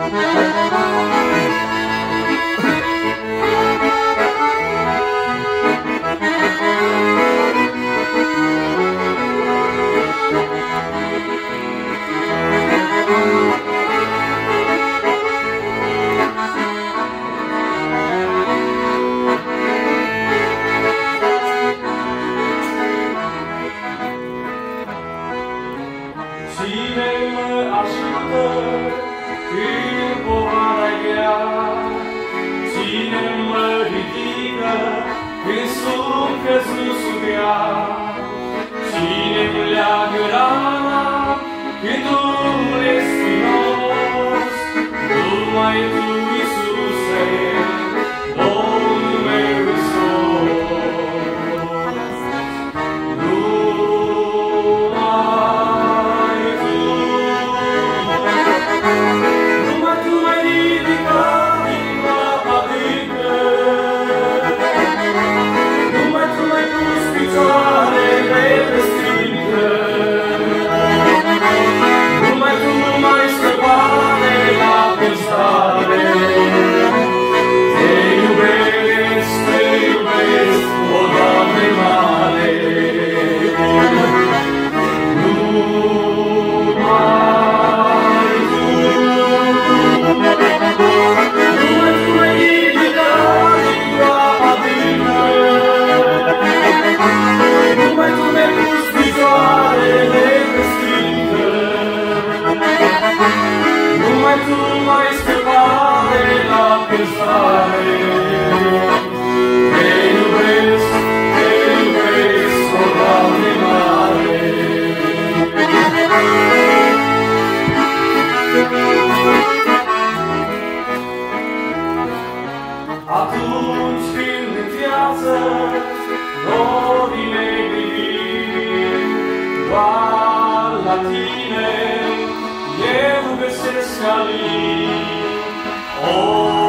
Música living on. Valentine, Jehu besescali, oh.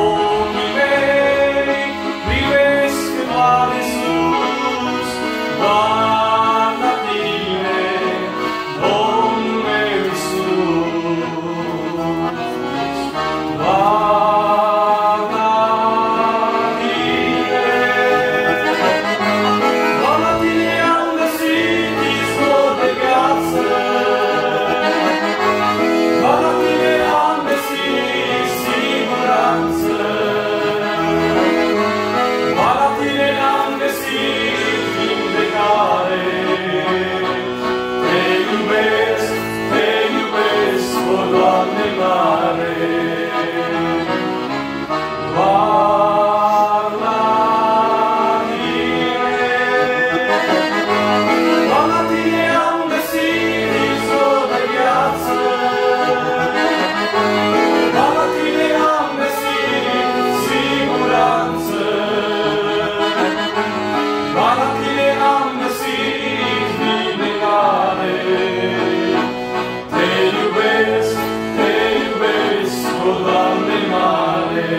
Doamne mare.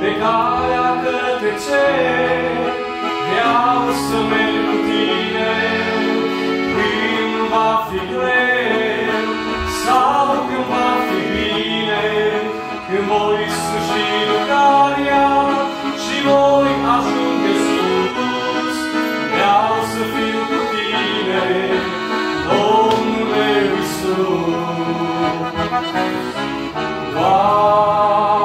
Pe calea către cer vreau să merg cu tine, când va fi greu, God.